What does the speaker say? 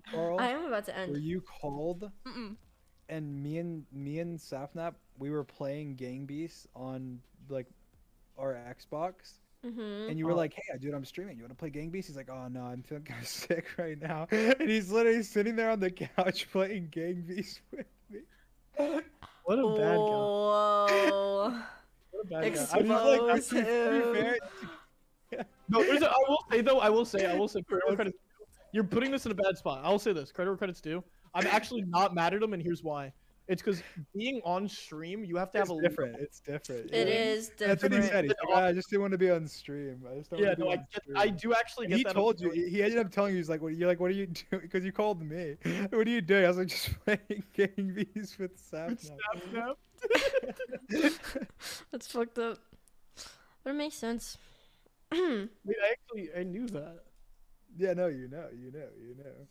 time, Karl, I am about to where end. you called Mm-mm. and me and me and Sapnap, we were playing Gang Beasts on like our Xbox, Mm-hmm. and you were Oh. like, "Hey, dude, I'm streaming. You want to play Gang Beasts?" He's like, "Oh no, I'm feeling kind of sick right now," and he's literally sitting there on the couch playing Gang Beasts with me. What a bad guy. Whoa. What a bad guy. And he's like, Expose him. fair, No, there's a, I will say though. I will say. I will say. Credit where credit's due. You're putting this in a bad spot. I will say this. Credit where credit's due. I'm actually not mad at him, and here's why. It's because being on stream, you have to have it's a different. It's different. It yeah. is That's what he said. He's like, "Ah, I just didn't want to be on stream. I just don't Yeah, want to no, be I get, stream. I do actually get he that. told you. He he ended up telling you. He's like, "What?" You're like, "What are you doing?" Because you called me. What are you doing? I was like, "Just playing Gang Beasts with Sap." Snap, snap. That's fucked up. But it makes sense. Wait, I actually I knew that. Yeah, no, you know, you know, you know.